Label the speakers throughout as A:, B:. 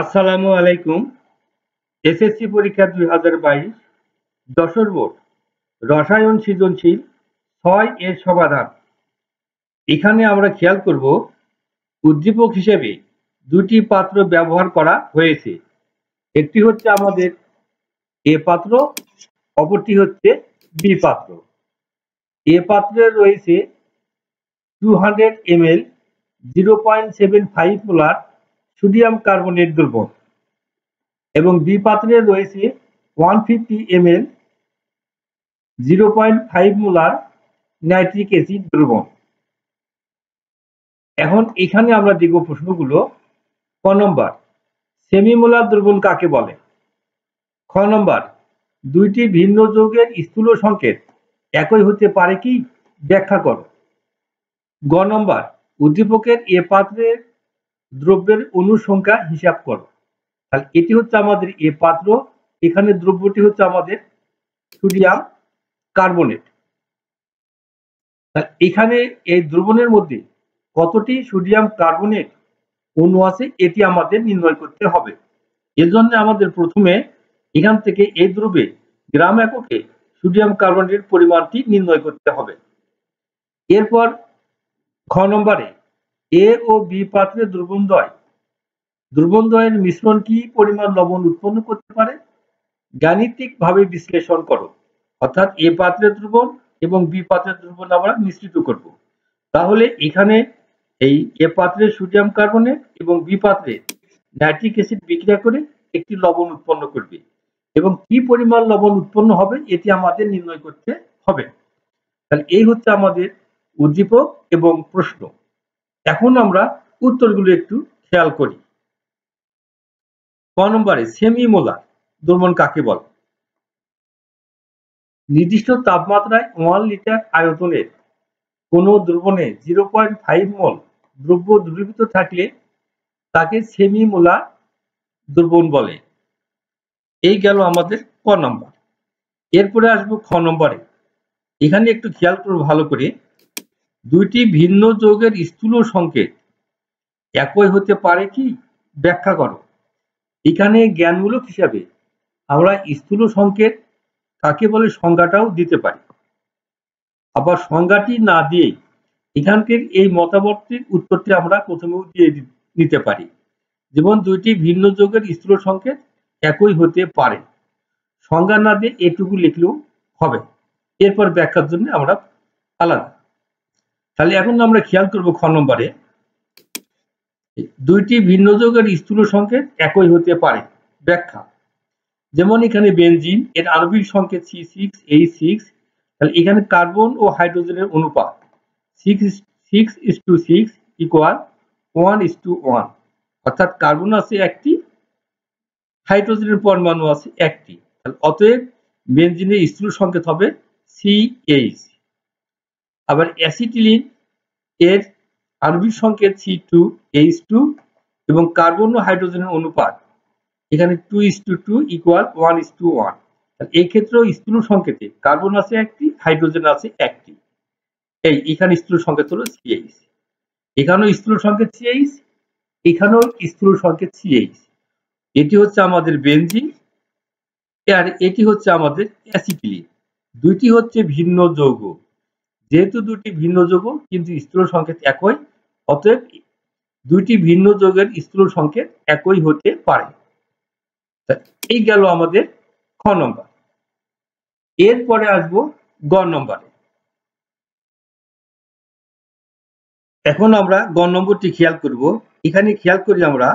A: আসসালামু আলাইকুম। এসএসসি পরীক্ষা দুই হাজার বাইশ যশোর বোর্ড, রসায়ন সৃজনশীল, ছয় এর সমাধান। এখানে আমরা খেয়াল করব, উদ্দীপক হিসেবে দুটি পাত্র ব্যবহার করা হয়েছে। একটি হচ্ছে আমাদের এ পাত্র, অপরটি হচ্ছে বি পাত্র। এ পাত্রে রয়েছে two hundred M L, zero point seven five molar sodium carbonate দ্রবণ এবং বি পাত্রে রয়েছে one fifty M L zero point five molar nitric acid দ্রবণ। এখন এখানে আমরা দেখব প্রশ্নগুলো। ক নম্বর, সেমিমোলার দ্রবণ কাকে বলে? খ নম্বর, দুইটি ভিন্ন যৌগের স্থূল সংকেত একই হতে পারে কি? ব্যাখ্যা করো। গ নম্বর, উদ্দীপকের এ পাত্রের দ্রব্যের অনুসংখ্যা হিসাব করো। তাহলে এটি হচ্ছে আমাদের এ পাত্র, এখানে দ্রব্যটি হচ্ছে আমাদের সোডিয়াম কার্বনেট। এখানে এই দ্রবণের মধ্যে কতটি সোডিয়াম কার্বনেট অণু আছে, এটি আমাদের নির্ণয় করতে হবে। এর জন্য আমাদের প্রথমে এখান থেকে এই দ্রব্যে গ্রাম এককে সোডিয়াম কার্বনেটের পরিমাণটি নির্ণয় করতে হবে। এরপর খ নম্বরে এ ও বি পাত্রে দ্রবণদ্বয়। দ্রবণদ্বয়ের মিশ্রণ কি পরিমাণ লবণ উৎপন্ন করতে পারে? গাণিতিকভাবে বিশ্লেষণ করো। অর্থাৎ এ পাত্রের দ্রবণ এবং বি পাত্রের দ্রবণ আমরা মিশ্রিত করব। তাহলে এখানে এই এ পাত্রের সোডিয়াম কার্বনেট এবং বি পাত্রে নাইট্রিক অ্যাসিড বিক্রিয়া করে একটি লবণ উৎপন্ন করবে। এবং কি পরিমাণ লবণ উৎপন্ন হবে এটি আমাদের নির্ণয় করতে হবে। তাহলে এই হচ্ছে আমাদের উদ্দীপক এবং প্রশ্ন। এখন আমরা উত্তরগুলো একটু খেয়াল করি। ক নম্বরে সেমি মোলার দ্রবণ কাকে বলে? নির্দিষ্ট তাপমাত্রায় ওয়ান লিটার আয়তনের কোন দ্রবণে জিরো পয়েন্ট ফাইভ মল দ্রব্য দ্রবীভূত থাকলে তাকে সেমি মোলার দ্রবণ বলে। এই গেল আমাদের ক নম্বর। এরপরে আসব খ নম্বরে। এখানে একটু খেয়াল করব ভালো করে দুইটি ভিন্ন যৌগের স্থূল সংকেত। একই হতে পারে কি? ব্যাখ্যা করো। এখানে জ্ঞানমূলক হিসাবে আমরা স্থূল সংকেত কাকে বলে সংজ্ঞাটাও দিতে পারি। আবার সংজ্ঞাটি না দিয়ে এখানকার এই মতামতটির উত্তরটি আমরা প্রথমেও দিয়ে নিতে পারি। যেমন দুইটি ভিন্ন যৌগের স্থূল সংকেত একই হতে পারে। সংজ্ঞা না দিয়ে এটুকু লিখলেও হবে। এরপর ব্যাখ্যার জন্য আমরা আলাদা। তাহলে এখন আমরা খেয়াল করব খ নম্বরে। দুইটি ভিন্ন যৌগের স্থূল সংকেত একই হতে পারে। ব্যাখ্যা। যেমন এখানে বেনজিন, এর আণবিক সংকেত সি সিক্স এই সিক্স তাহলে এখানে কার্বন ও হাইড্রোজেনের অনুপাত। Six is to six equal one is to one অর্থাৎ কার্বন আছে একটি, হাইড্রোজেনের পরমাণু আছে একটি। তাহলে অতএব বেনজিনের স্থূল সংকেত হবে সি এইচ আবার অ্যাসিটিলিন এর আণবিক সংকেত সি টু এইচ টু এবং কার্বন ও হাইড্রোজেনের অনুপাত। এখানে two is to two equal one is to one এই স্থূল সংকেতে, কার্বন আছে একটি, হাইড্রোজেন আছে একটি। এই, এখানে স্থূল সংকেত হলো সিএইচ এখানেও স্থূল সংকেত সিএইচ এখানেও স্থূল সংকেত সিএইচ এটি হচ্ছে আমাদের বেনজিন, আর এটি হচ্ছে আমাদের অ্যাসিটিলিন। দুইটি হচ্ছে ভিন্ন যৌগ। যেহেতু দুটি ভিন্ন যৌগ, কিন্তু স্থূল সংকেত একই, অতএব দুইটি ভিন্ন যৌগের স্থূল সংকেত একই হতে পারে। এই গেল আমাদের খ নম্বর। এরপরে আসব গ নম্বরে। এখন আমরা গ নম্বরটি খেয়াল করব। এখানে খেয়াল করি আমরা,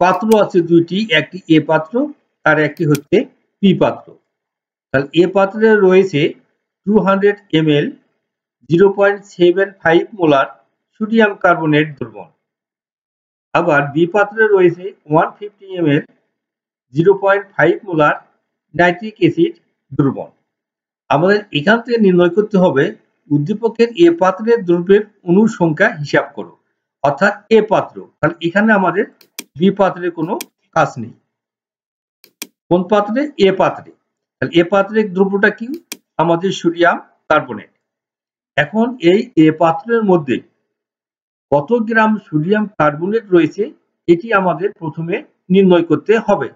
A: পাত্র আছে দুইটি, একটি এ পাত্র আর একটি হচ্ছে পি পাত্র। তাহলে এ পাত্রে রয়েছে two hundred M L zero point seven five molar sodium carbonate দ্রবণ। আবার বি পাত্রে রয়েছে one fifty M L zero point five molar nitric acid দ্রবণ। আমাদের এখান থেকে নির্ণয় করতে হবে উদ্দীপকের এ পাত্রের দ্রব্যের অনুর সংখ্যা হিসাব করো। অর্থাৎ এ পাত্র, তাহলে এখানে আমাদের বি পাত্রের কোনো কাজ নেই। কোন পাত্রে? এ পাত্রে। তাহলে এ পাত্রের দ্রব্যটা কি? আমাদের সোডিয়াম কার্বনেট। এখন এই এ পাত্রের মধ্যে কত গ্রাম সোডিয়াম কার্বনেট রয়েছে, এটি আমাদের প্রথমে নির্ণয় করতে হবে।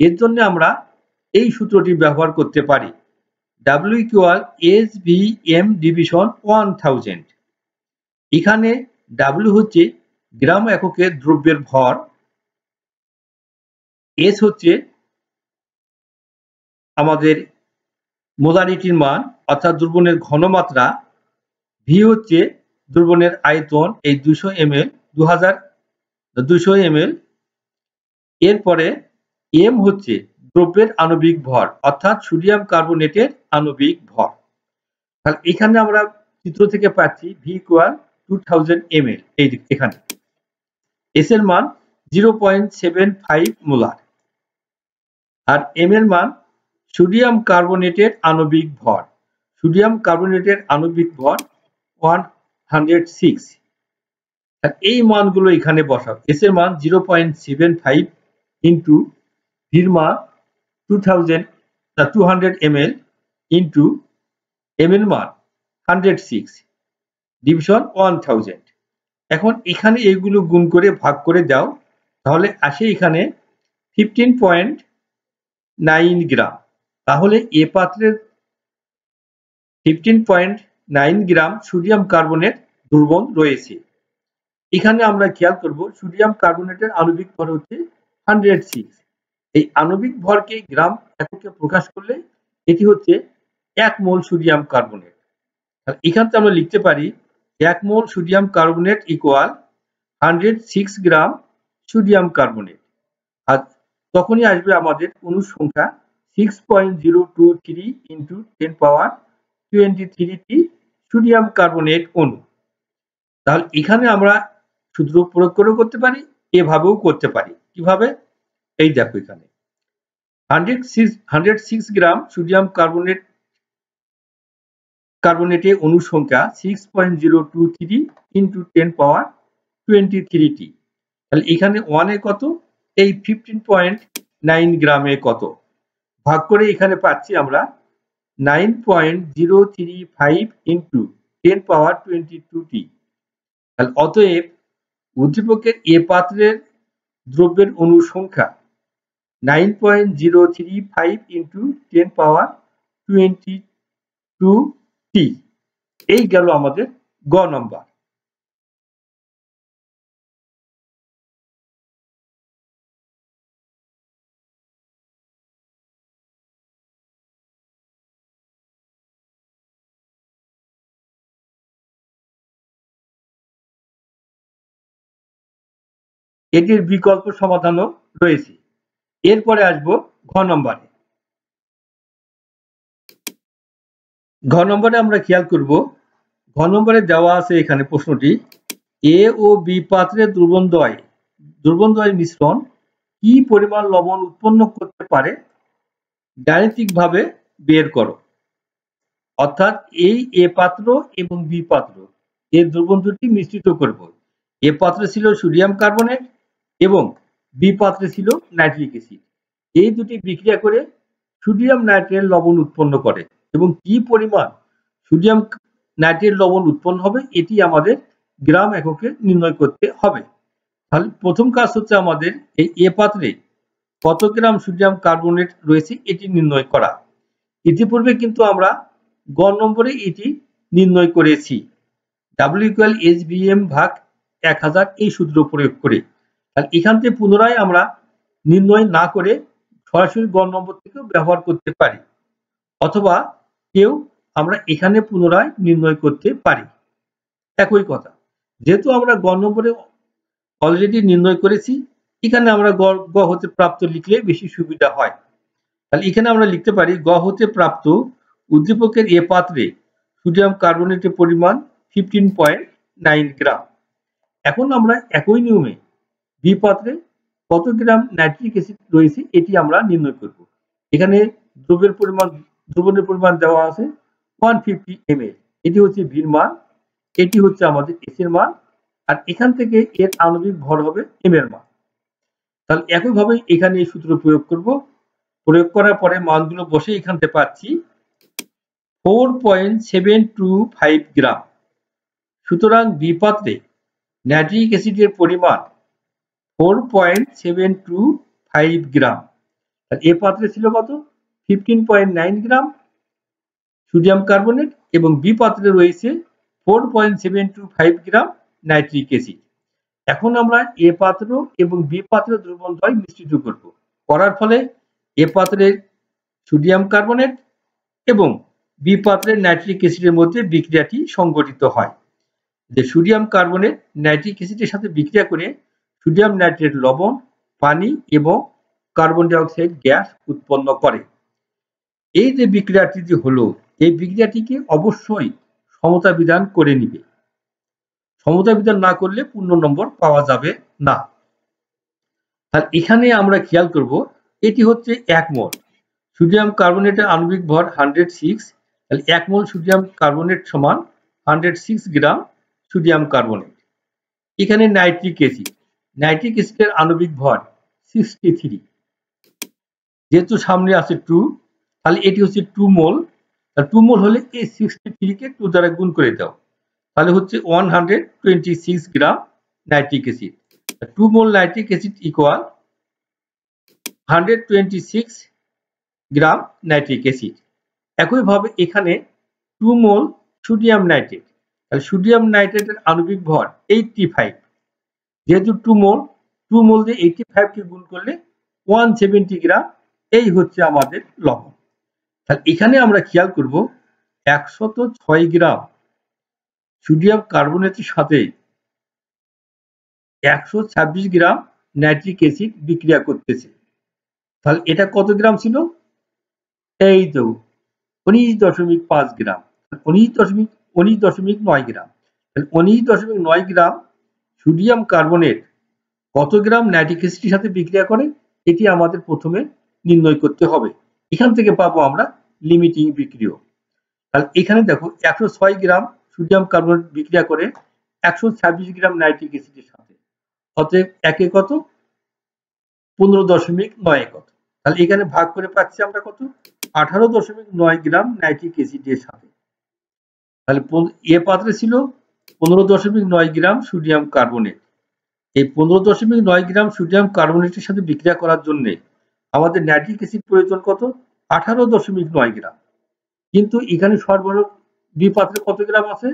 A: এর জন্য আমরা এই সূত্রটি ব্যবহার করতে পারি। W equal S B M division one thousand এখানে ডাব্লিউ হচ্ছে গ্রাম এককে দ্রব্যের ভর এস হচ্ছে আমাদের মোদারিটির মান, অর্থাৎ দ্রবণের ঘনমাত্রা ভি হচ্ছে দ্রবণের আয়তন এই দুশো এম এল দু হাজার দুশো এম এল এরপরে এম হচ্ছে দ্রব্যের আণবিক ভর, অর্থাৎ সোডিয়াম কার্বোনেটের আণবিক ভর। তাহলে এখানে আমরা চিত্র থেকে পাচ্ছি V equal two thousand ML এল এই এখানে। এস এর মান zero point seven five molar আর এম এর মান সোডিয়াম কার্বনেটের আণবিক ভর। সোডিয়াম কার্বনেটের আণবিক ভর ওয়ান হান্ড্রেড সিক্স। এই মানগুলো এখানে বসাও। এস এর মান zero point seven five into ভির মান two thousand two hundred ML L into M এর মান hundred six, division one thousand. এখন এখানে এইগুলো গুণ করে ভাগ করে দাও, তাহলে আসে এখানে ফিফটিন পয়েন্ট নাইন গ্রাম। তাহলে এ পাত্রের ফিফটিন গ্রাম সোডিয়াম কার্বনেট দুর্বল রয়েছে। এখানে আমরা খেয়াল করব, সোডিয়াম কার্বনেটের আণবিক ভর হচ্ছে হান্ড্রেড এই আণবিক ভরকে গ্রাম এককে প্রকাশ করলে এটি হচ্ছে এক মোল সোডিয়াম কার্বনেট। এখান থেকে আমরা লিখতে পারি, এক mole sodium carbonate equal hundred six gram sodium carbonate. আর তখনই আসবে আমাদের অনুসংখ্যা six point zero two three into ten power twenty thirty sodium carbonate অণু। তাহলে এখানে আমরা সূত্র প্রয়োগ করেও করতে পারি, এভাবেও করতে পারি। কীভাবে? এই দেখো এখানে। Hundred six gram sodium carbonate কার্বনেটে অনুসংখ্যা six point zero two three into ten power twenty টি তাহলে এখানে ওয়ানে কত? এই ফিফটিন পয়েন্ট নাইন গ্রামে কত? ভাগ করে এখানে পাচ্ছি আমরা nine point zero three five into ten power twenty two টি তাহলে অতএব উদ্দীপকের এ পাত্রের দ্রব্যের অনুসংখ্যা nine point zero three five into ten power twenty two টি এই গেল আমাদের গ নম্বর এটির বিকল্প সমাধানও রয়েছে। এরপরে আসব ঘ নম্বরে। ঘ নম্বরে আমরা খেয়াল করব, ঘ নম্বরে দেওয়া আছে এখানে প্রশ্নটি, এ ও বি পাত্রে দুর্বন্ধয় দুর্বন্ধয় মিশ্রণ কি পরিমাণ লবণ উৎপন্ন করতে পারে? গাণিতিকভাবে বের করো। অর্থাৎ এই এ পাত্র এবং বি পাত্র, এর দুর্বন্ধটি মিশ্রিত করব। এ পাত্রে ছিল সোডিয়াম কার্বনেট এবং বি পাত্রে ছিল নাইট্রিক অ্যাসিড এই দুটি বিক্রিয়া করে সোডিয়াম নাইট্রেট লবণ উৎপন্ন করে এবং কি পরিমাণ সোডিয়াম নাইট্রেট লবণ উৎপন্ন হবে এটি আমাদের গ্রাম এককে নির্ণয় করতে হবে। তাহলে প্রথম কাজ হচ্ছে আমাদের এই এ পাত্রে কত গ্রাম সোডিয়াম কার্বনেট রয়েছে এটি নির্ণয় করা। ইতিপূর্বে কিন্তু আমরা গ নম্বরে এটি নির্ণয় করেছি। W equal H B M ভাগ এক হাজার এই সূত্র প্রয়োগ করে। এখান থেকে পুনরায় আমরা নির্ণয় না করে সরাসরি গ নম্বর থেকেও ব্যবহার করতে পারি, অথবা কেউ আমরা এখানে পুনরায় নির্ণয় করতে পারি। একই কথা, যেহেতু আমরা গ নম্বরে অলরেডি নির্ণয় করেছি, এখানে আমরা গ গ হতে প্রাপ্ত লিখলে বেশি সুবিধা হয়। তাহলে এখানে আমরা লিখতে পারি গ হতে প্রাপ্ত উদ্দীপকের এ পাত্রে সোডিয়াম কার্বনেটের পরিমাণ ফিফটিন পয়েন্ট নাইন গ্রাম এখন আমরা একই নিয়মে বি পাত্রে কত গ্রাম নাইট্রিক অ্যাসিড রয়েছে এটি আমরা নির্ণয় করব। এখানে দ্রব্যের পরিমাণ, দ্রবণের পরিমাণ দেওয়া আছে ওয়ান ফিফটি এম এটি হচ্ছে ভির মান, এটি হচ্ছে আমাদের এস এর মান, আর এখান থেকে এর আণবিক ভর হবে এম এর মান। তাহলে একইভাবে এখানে এই সূত্র প্রয়োগ করব। প্রয়োগ করার পরে মানগুলো বসে এখান থেকে পাচ্ছি four point seven two five gram সুতরাং বিপাত্রে নাইট্রিক অ্যাসিডের পরিমাণ four point seven two five gram A পাত্রে ছিল কত? Fifteen point nine gram sodium carbonate এবং বি পাত্রে রয়েছে four point seven two five gram nitric acid এখন আমরা এ পাত্র এবং বি পাত্র দ্রবণ দ্বয় মিশ্রিত করব। করার ফলে এ পাত্রের সোডিয়াম কার্বনেট এবং বি পাত্রের নাইট্রিক অ্যাসিডের মধ্যে বিক্রিয়াটি সংঘটিত হয়। যে সোডিয়াম কার্বনেট নাইট্রিক অ্যাসিডের সাথে বিক্রিয়া করে সোডিয়াম নাইট্রেট লবণ, পানি এবং কার্বন ডাইঅক্সাইড গ্যাস উৎপন্ন করে। এই যে বিক্রিয়াটি যে হলো, এই বিক্রিয়াটিকে অবশ্যই সমতা বিধান করে নিবে। সমতা বিধান না করলে পূর্ণ নম্বর পাওয়া যাবে না। আর এখানে আমরা খেয়াল করব, এটি হচ্ছে এক মোল। সোডিয়াম কার্বনেটের আণবিক ভর হান্ড্রেড সিক্স তাহলে এক মোল সোডিয়াম কার্বনেট সমান hundred six gram sodium carbonate. এখানে নাইট্রিক অ্যাসিড। নাইট্রিক অ্যাসিডের আণবিক ভর? সিক্সটি থ্রি যেহেতু সামনে আছে টু তাহলে এটি হচ্ছে টু মোল। টু মোল হলে এই সিক্সটি থ্রিকে টু দ্বারা গুণ করে দাও। তাহলে হচ্ছে one hundred twenty six gram nitric acid two mole nitric acid equal hundred twenty six gram nitric acid একইভাবে এখানে টু মোল সোডিয়াম নাইট্রেট। তাহলে সোডিয়াম নাইট্রেটের আণবিক ভর এইটটি ফাইভ যেহেতু টু মোল টু মোল দিয়ে এইটটি ফাইভকে গুণ করলে ওয়ান সেভেন্টি গ্রাম এই হচ্ছে আমাদের লবণ। তাহলে এখানে আমরা খেয়াল করব একশত ছয় গ্রাম সোডিয়াম কার্বনেটের সাথে একশো ছাব্বিশ গ্রাম নাইট্রিক অ্যাসিড বিক্রিয়া করতেছে। তাহলে এটা কত গ্রাম ছিল? এই তো, উনিশ দশমিক পাঁচ গ্রাম উনিশ দশমিক উনিশ দশমিক নয় গ্রাম উনিশ দশমিক নয় গ্রাম সোডিয়াম কার্বনেট কত গ্রাম নাইট্রিক অ্যাসিডের সাথে বিক্রিয়া করে? এটি আমাদের প্রথমে নির্ণয় করতে হবে। এখান থেকে পাবো আমরা লিমিটিং বিক্রিয়। তাহলে এখানে দেখো, একশো ছয় গ্রাম সোডিয়াম কার্বনেট বিক্রিয়া করে একশো ছাব্বিশ গ্রাম নাইট্রিক অ্যাসিডের সাথে। অতএব একে কত? পনেরো দশমিক নয় কত তাহলে এখানে ভাগ করে পাচ্ছি আমরা কত? আঠারো দশমিক নয় গ্রাম নাইট্রিক অ্যাসিডের সাথে। তাহলে এ পাত্রে ছিল পনেরো দশমিক নয় গ্রাম সোডিয়াম কার্বনেট। এই পনেরো দশমিক নয় গ্রাম সোডিয়াম কার্বনেটের সাথে বিক্রিয়া করার জন্য আমাদের নাইট্রিক অ্যাসিড প্রয়োজন কত? আঠারো দশমিক নয় গ্রাম। কিন্তু এখানে সর্বরোগ দুই পাত্রে কত গ্রাম আছে?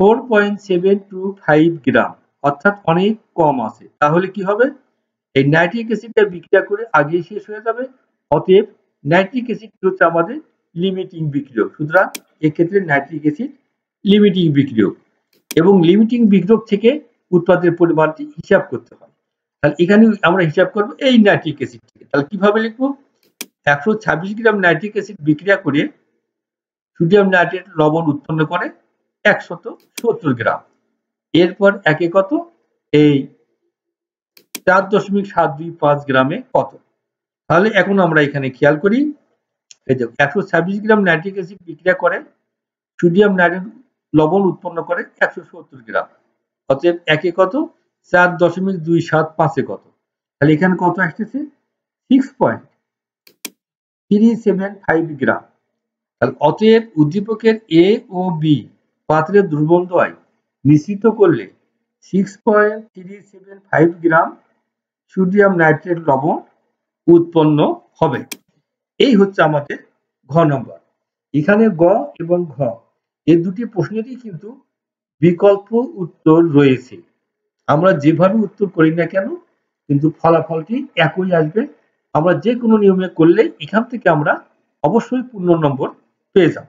A: Four point seven two five gram. অর্থাৎ অনেক কম আছে। তাহলে কি হবে? এই নাইট্রিক অ্যাসিডটা বিক্রিয়া করে আগে শেষ হয়ে যাবে। অতএব নাইট্রিক অ্যাসিড হচ্ছে আমাদের লিমিটিং বিক্রিয়ক। সুতরাং এক্ষেত্রে নাইট্রিক অ্যাসিড লিমিটিং বিক্রিয়ক এবং লিমিটিং বিক্রিয়ক থেকে উৎপাদের পরিমাণটি হিসাব করতে হয়। তাহলে এখানে আমরা হিসাব করব এই নাইট্রিক অ্যাসিড থেকে। তাহলে কীভাবে লিখব? একশো ছাব্বিশ গ্রাম নাইট্রিক অ্যাসিড বিক্রিয়া করে সোডিয়াম নাইট্রেট লবণ উৎপন্ন করে একশত সত্তর গ্রাম। এরপর একে কত? এই চার দশমিক সাত দুই পাঁচ গ্রামে কত? তাহলে এখন আমরা এখানে খেয়াল করি। একশো ছাব্বিশ গ্রাম নাইট্রিক অ্যাসিড বিক্রিয়া করে সোডিয়াম নাইট্রেট লবণ উৎপন্ন করে একশো সত্তর গ্রাম। অতএব একে কত? চার দশমিক দুই সাত পাঁচে কত? তাহলে এখানে কত আসতেছে? Six point three seven five gram. তাহলে অতএব উদ্দীপকের এ ও বি পাত্রের দুর্বল দয় মিশ্রিত করলে six point three seven five gram sodium nitrate লবণ উৎপন্ন হবে। এই হচ্ছে আমাদের ঘ নম্বর। এখানে গ এবং ঘ এই দুটি প্রশ্নেরই কিন্তু বিকল্প উত্তর রয়েছে। আমরা যেভাবে উত্তর করি না কেন, কিন্তু ফলাফলটি একই আসবে। আমরা যে কোনো নিয়মে করলে এখান থেকে আমরা অবশ্যই পূর্ণ নম্বর পেয়ে যাব।